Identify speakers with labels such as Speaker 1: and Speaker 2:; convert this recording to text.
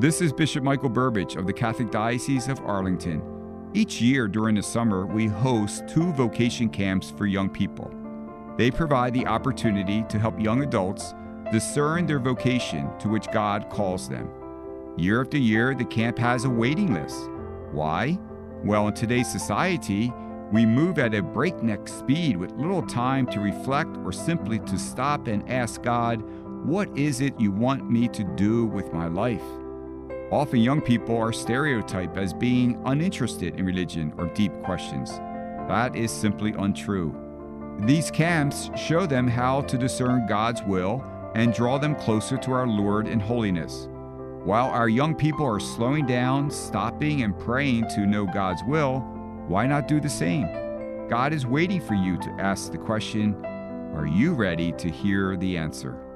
Speaker 1: This is Bishop Michael Burbidge of the Catholic Diocese of Arlington. Each year during the summer, we host two vocation camps for young people. They provide the opportunity to help young adults discern their vocation to which God calls them. Year after year, the camp has a waiting list. Why? Well, in today's society, we move at a breakneck speed with little time to reflect or simply to stop and ask God, What is it you want me to do with my life? Often young people are stereotyped as being uninterested in religion or deep questions. That is simply untrue. These camps show them how to discern God's will and draw them closer to our Lord in holiness. While our young people are slowing down, stopping, and praying to know God's will, why not do the same? God is waiting for you to ask the question Are you ready to hear the answer?